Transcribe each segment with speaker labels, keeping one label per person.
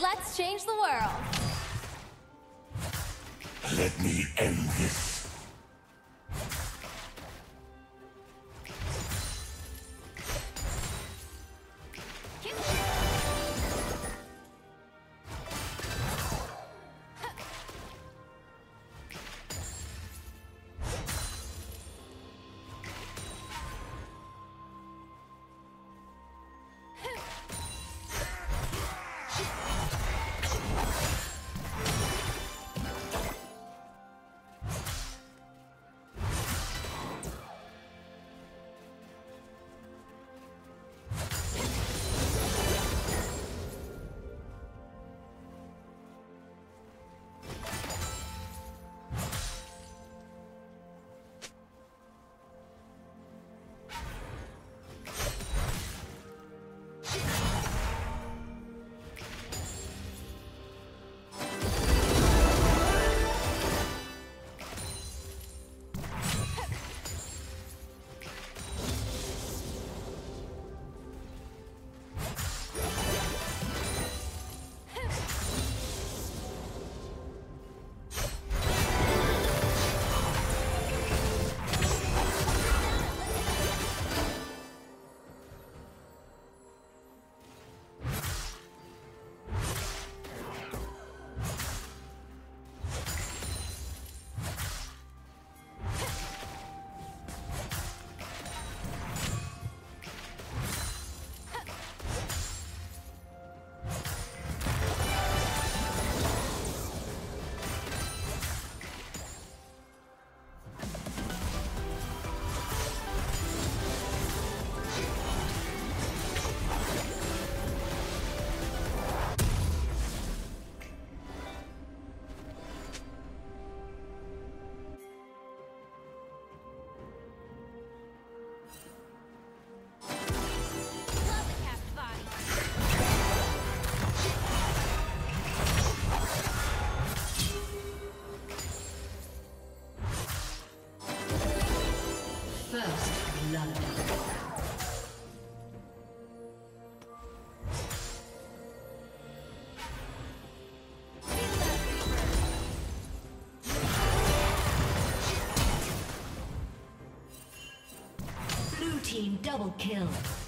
Speaker 1: Let's change the world.
Speaker 2: Let me end this.
Speaker 3: Kill.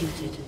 Speaker 3: Executed.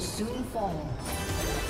Speaker 3: Soon fall.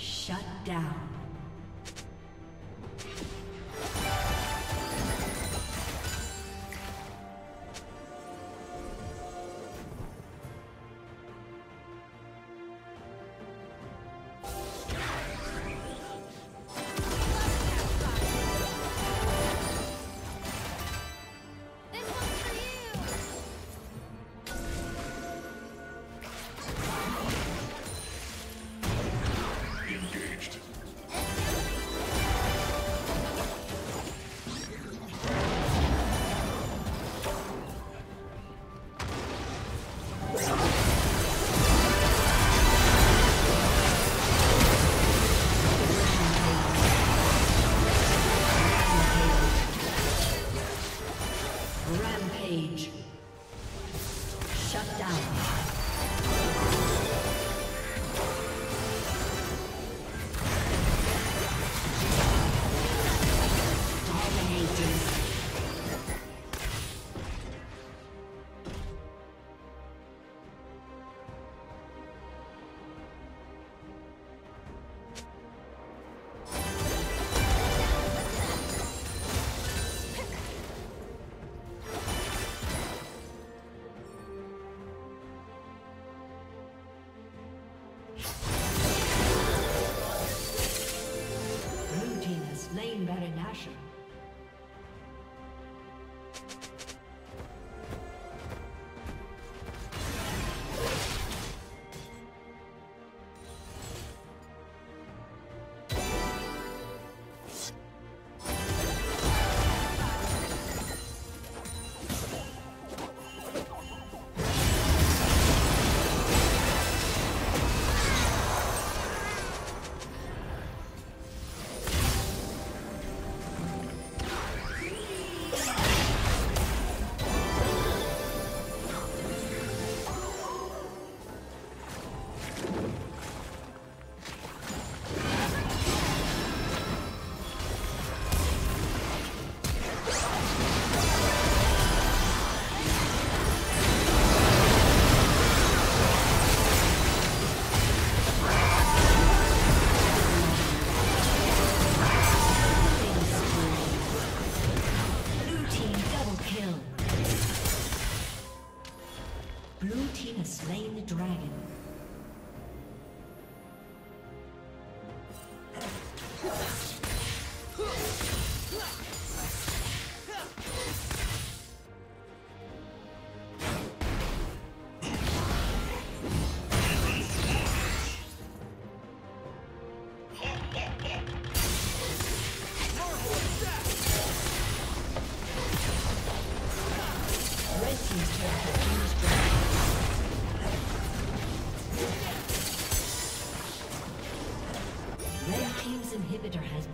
Speaker 3: Shut down.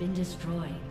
Speaker 3: been destroyed.